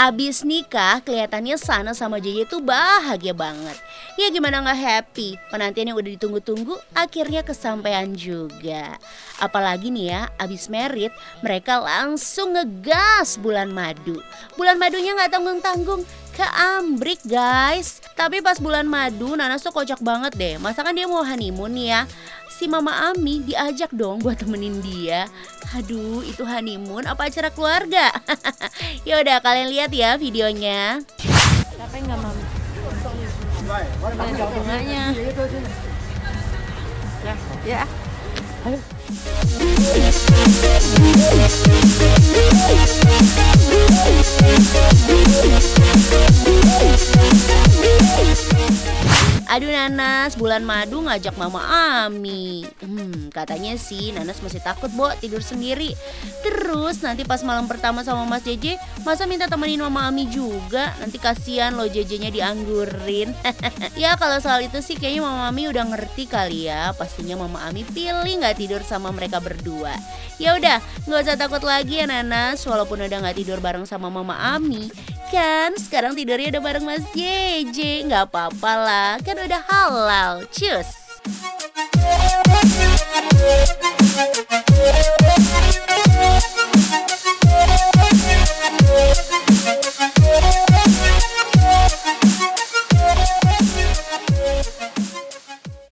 Abis nikah, kelihatannya Sana sama JJ tuh bahagia banget. Ya gimana nggak happy? Penantian yang udah ditunggu-tunggu akhirnya kesampaian juga. Apalagi nih ya, abis merit mereka langsung ngegas bulan madu. Bulan madunya nggak tanggung-tanggung, ke Ambrik guys. Tapi pas bulan madu Nanas tuh kocak banget deh. Masa kan dia mau honeymoon nih ya. Si Mama Ami diajak dong buat temenin dia. Aduh, itu honeymoon apa acara keluarga? ya udah kalian lihat ya videonya. Capek nggak mami? Ada bunganya. Ya, ya. Ayo. Aduh Nanas, bulan madu ngajak Mama Ami. Hmm, katanya sih Nanas masih takut, Bo, tidur sendiri. Terus nanti pas malam pertama sama Mas JJ, masa minta temenin Mama Ami juga? Nanti kasihan lo JJ-nya dianggurin. ya kalau soal itu sih kayaknya Mama Ami udah ngerti kali ya. Pastinya Mama Ami pilih nggak tidur sama mereka berdua. Ya udah, nggak usah takut lagi ya Nanas, walaupun udah nggak tidur bareng sama Mama Ami kan? Sekarang tidurnya udah bareng Mas JJ nggak apa-apa lah. Kan udah halal. Cus